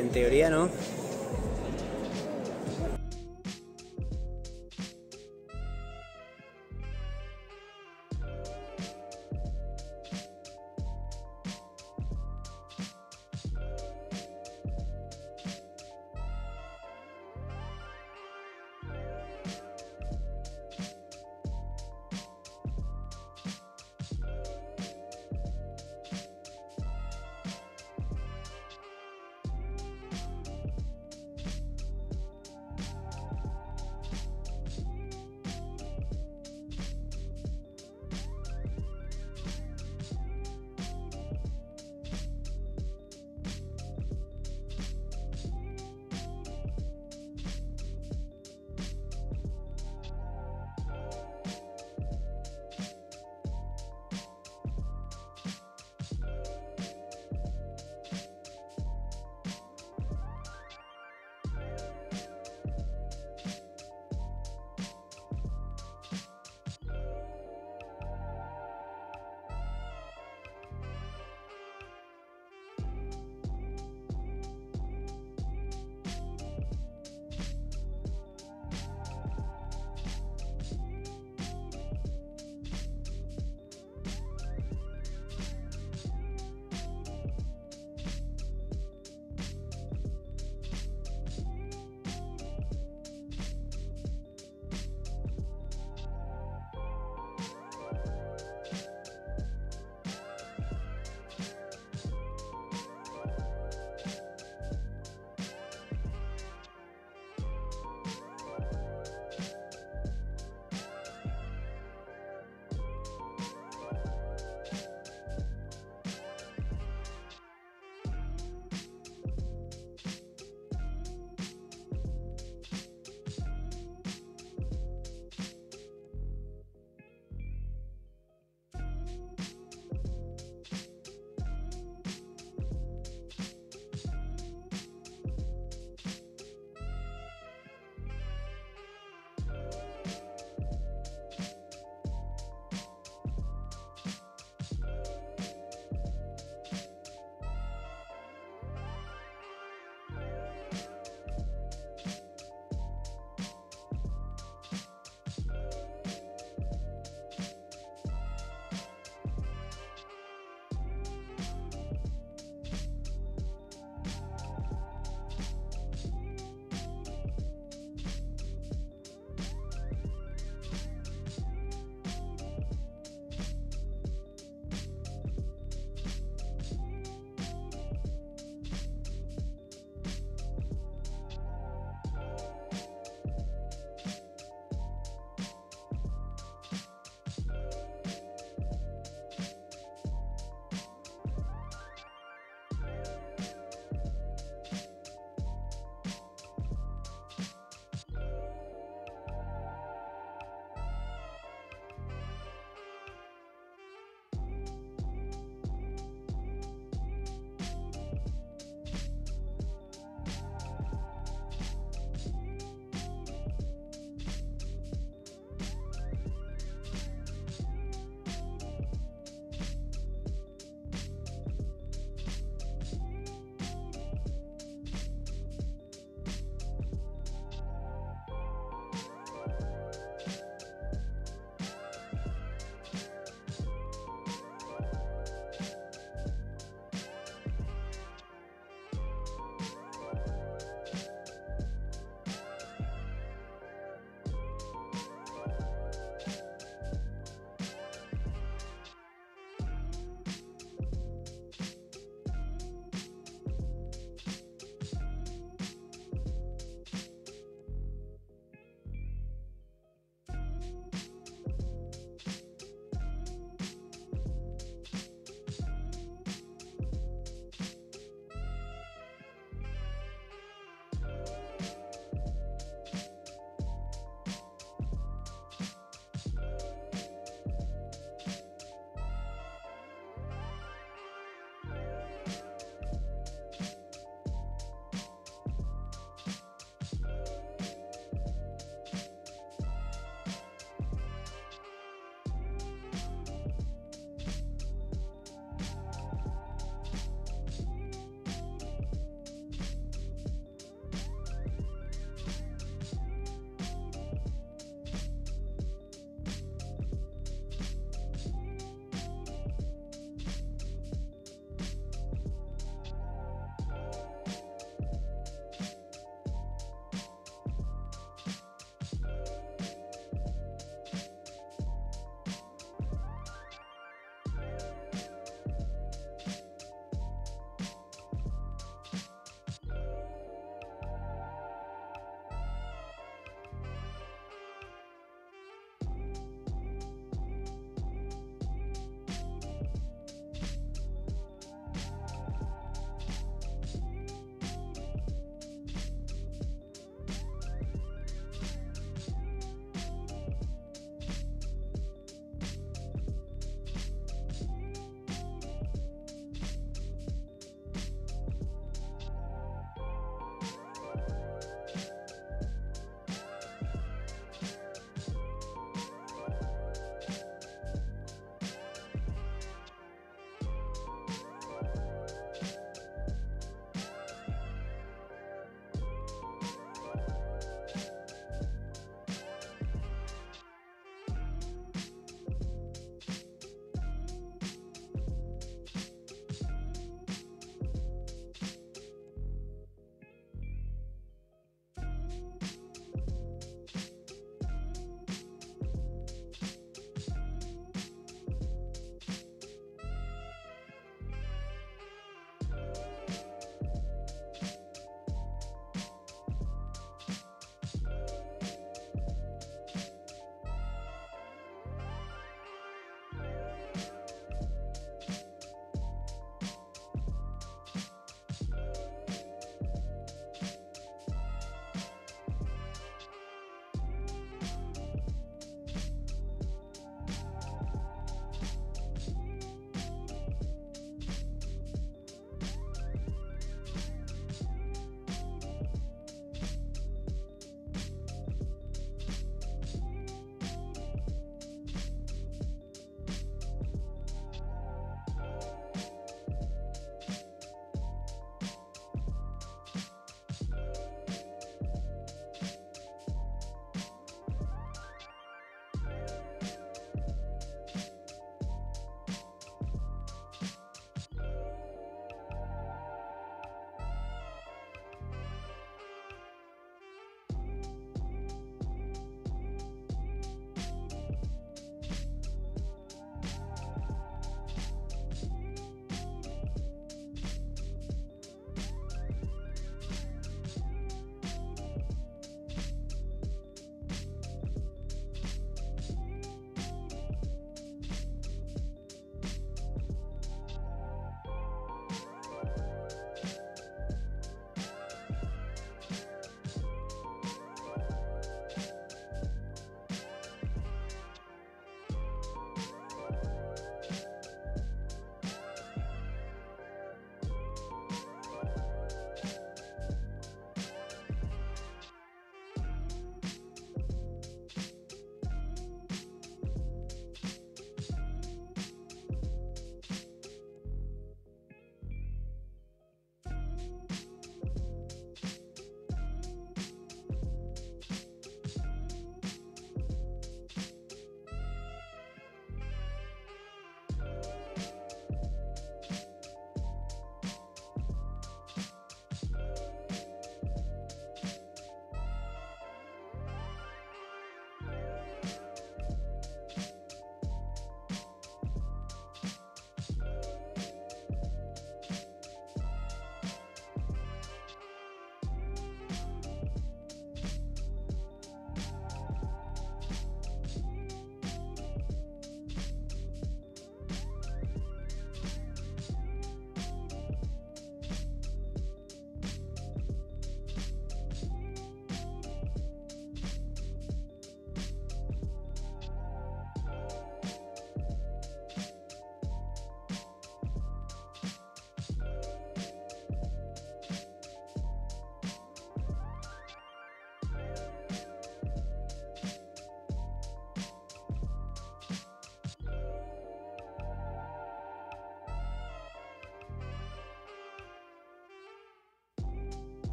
En teoría no.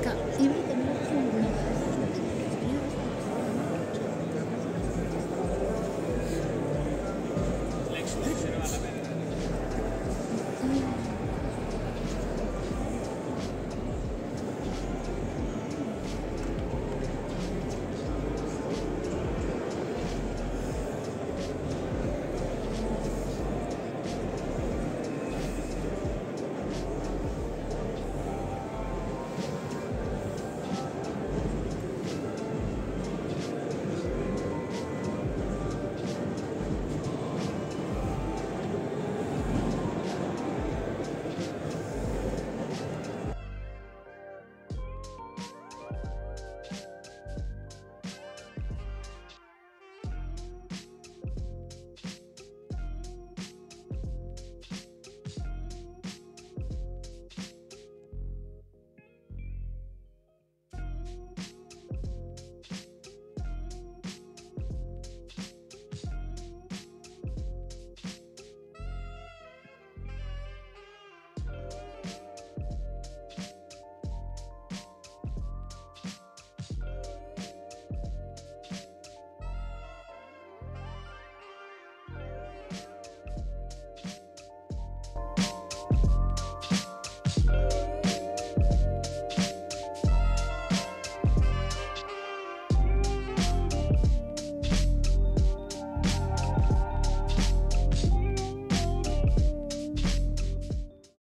just got even.